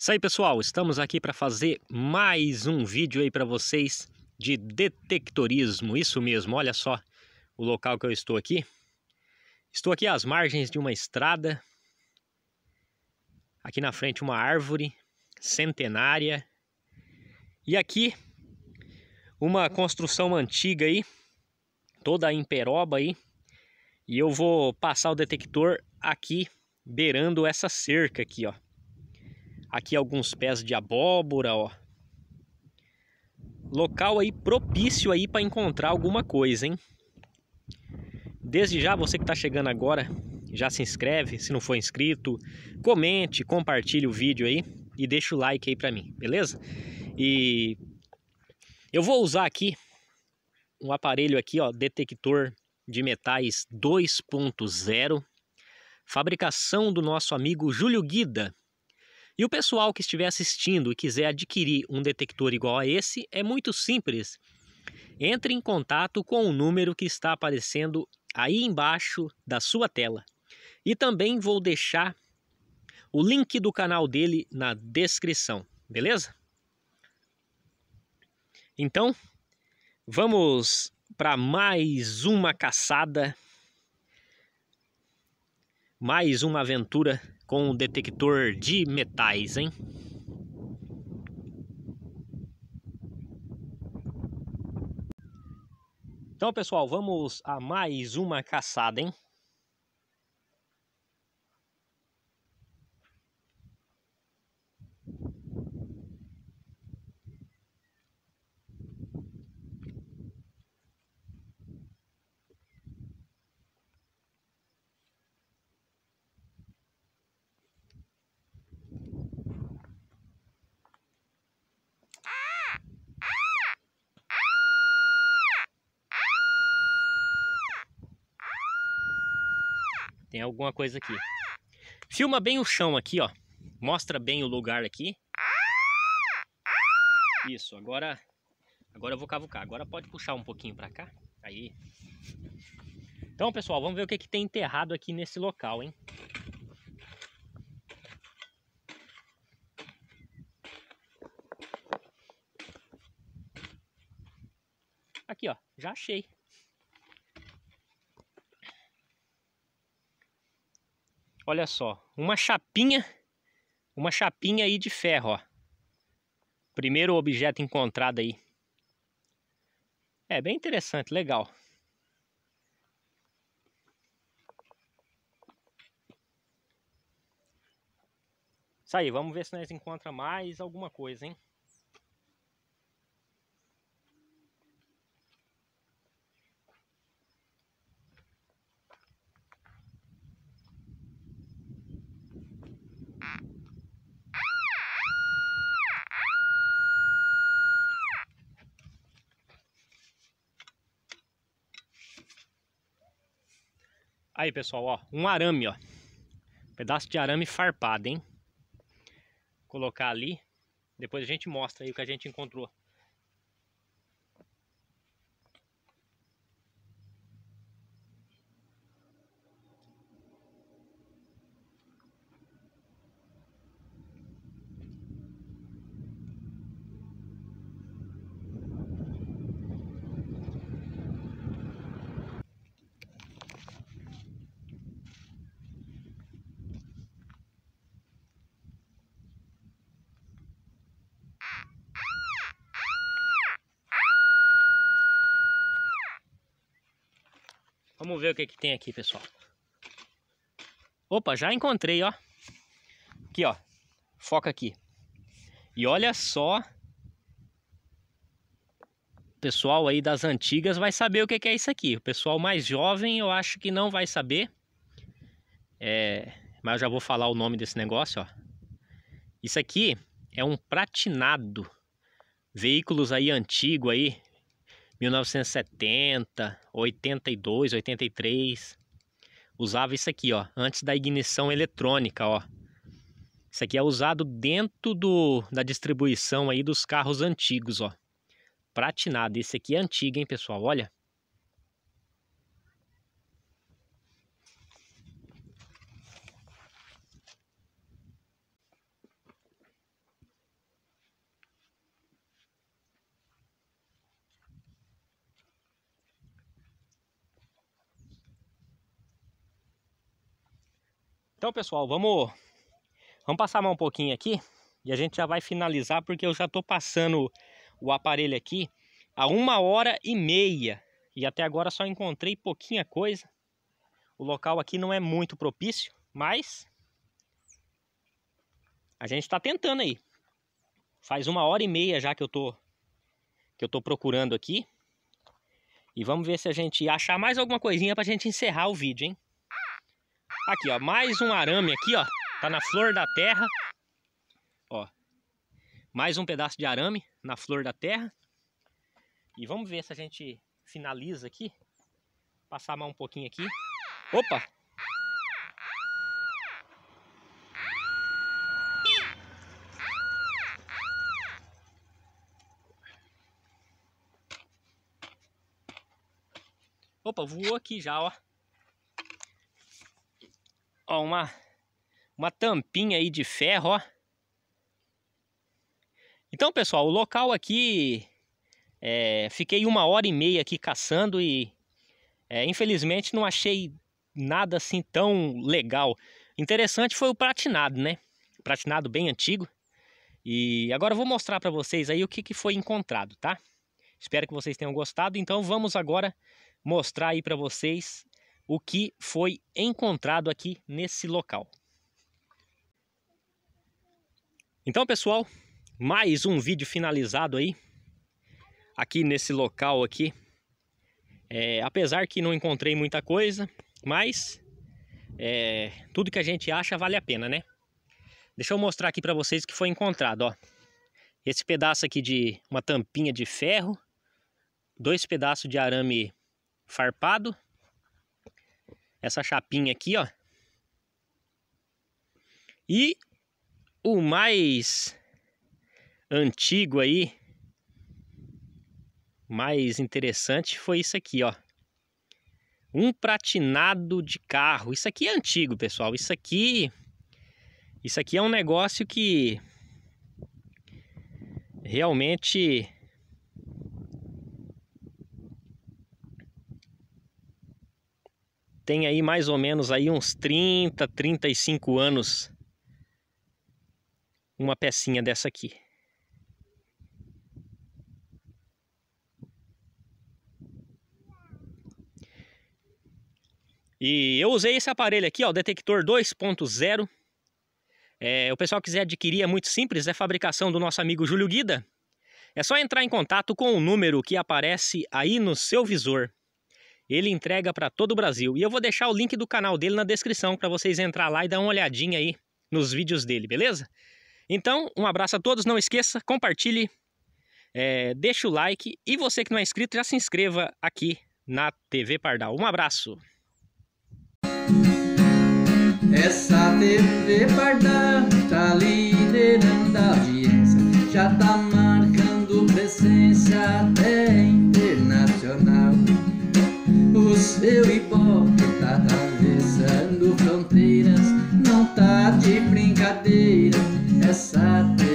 Isso aí pessoal, estamos aqui para fazer mais um vídeo aí para vocês de detectorismo, isso mesmo, olha só o local que eu estou aqui. Estou aqui às margens de uma estrada, aqui na frente uma árvore centenária. E aqui uma construção antiga aí, toda em peroba aí, e eu vou passar o detector aqui beirando essa cerca aqui, ó. Aqui alguns pés de abóbora, ó. Local aí propício aí para encontrar alguma coisa, hein? Desde já, você que está chegando agora, já se inscreve, se não for inscrito, comente, compartilhe o vídeo aí e deixa o like aí para mim, beleza? E eu vou usar aqui um aparelho aqui, ó, detector de metais 2.0, fabricação do nosso amigo Júlio Guida, e o pessoal que estiver assistindo e quiser adquirir um detector igual a esse, é muito simples. Entre em contato com o número que está aparecendo aí embaixo da sua tela. E também vou deixar o link do canal dele na descrição, beleza? Então, vamos para mais uma caçada, mais uma aventura com um detector de metais, hein? Então, pessoal, vamos a mais uma caçada, hein? Tem alguma coisa aqui. Filma bem o chão aqui, ó. Mostra bem o lugar aqui. Isso, agora agora eu vou cavucar. Agora pode puxar um pouquinho para cá. Aí. Então, pessoal, vamos ver o que, que tem enterrado aqui nesse local, hein? Aqui, ó, já achei. Olha só, uma chapinha, uma chapinha aí de ferro, ó. Primeiro objeto encontrado aí. É bem interessante, legal. Isso aí, vamos ver se nós encontramos mais alguma coisa, hein? Aí, pessoal, ó, um arame, ó. pedaço de arame farpado, hein? Vou colocar ali. Depois a gente mostra aí o que a gente encontrou. Vamos ver o que, que tem aqui, pessoal. Opa, já encontrei, ó. Aqui, ó. Foca aqui. E olha só. O pessoal aí das antigas vai saber o que, que é isso aqui. O pessoal mais jovem eu acho que não vai saber. É, mas eu já vou falar o nome desse negócio, ó. Isso aqui é um pratinado. Veículos aí antigo aí, 1970, 82, 83. Usava isso aqui, ó, antes da ignição eletrônica, ó. Isso aqui é usado dentro do, da distribuição aí dos carros antigos, ó. Pratinado. Esse aqui é antigo, hein, pessoal? Olha. Então, pessoal, vamos, vamos passar mais um pouquinho aqui e a gente já vai finalizar porque eu já estou passando o aparelho aqui há uma hora e meia e até agora só encontrei pouquinha coisa. O local aqui não é muito propício, mas a gente está tentando aí. Faz uma hora e meia já que eu tô que eu tô procurando aqui. E vamos ver se a gente achar mais alguma coisinha para a gente encerrar o vídeo, hein? Aqui, ó, mais um arame aqui, ó. Tá na flor da terra. Ó. Mais um pedaço de arame na flor da terra. E vamos ver se a gente finaliza aqui. Passar mais um pouquinho aqui. Opa! Opa, voou aqui já, ó. Ó, uma, uma tampinha aí de ferro, ó. Então, pessoal, o local aqui... É, fiquei uma hora e meia aqui caçando e... É, infelizmente não achei nada assim tão legal. Interessante foi o pratinado, né? Pratinado bem antigo. E agora eu vou mostrar para vocês aí o que, que foi encontrado, tá? Espero que vocês tenham gostado. Então vamos agora mostrar aí para vocês o que foi encontrado aqui nesse local. Então, pessoal, mais um vídeo finalizado aí, aqui nesse local aqui. É, apesar que não encontrei muita coisa, mas é, tudo que a gente acha vale a pena, né? Deixa eu mostrar aqui para vocês o que foi encontrado, ó. Esse pedaço aqui de uma tampinha de ferro, dois pedaços de arame farpado, essa chapinha aqui, ó. E o mais antigo aí, mais interessante foi isso aqui, ó. Um pratinado de carro. Isso aqui é antigo, pessoal. Isso aqui isso aqui é um negócio que realmente tem aí mais ou menos aí uns 30, 35 anos uma pecinha dessa aqui. E eu usei esse aparelho aqui, ó, o detector 2.0. É, o pessoal quiser adquirir é muito simples, é fabricação do nosso amigo Júlio Guida. É só entrar em contato com o número que aparece aí no seu visor. Ele entrega para todo o Brasil. E eu vou deixar o link do canal dele na descrição para vocês entrar lá e dar uma olhadinha aí nos vídeos dele, beleza? Então, um abraço a todos, não esqueça, compartilhe, é, deixa o like e você que não é inscrito já se inscreva aqui na TV Pardal. Um abraço! Essa TV Pardal tá liderando a audiência, já tá em seu hipócrita atravessando fronteiras. Não tá de brincadeira essa terra.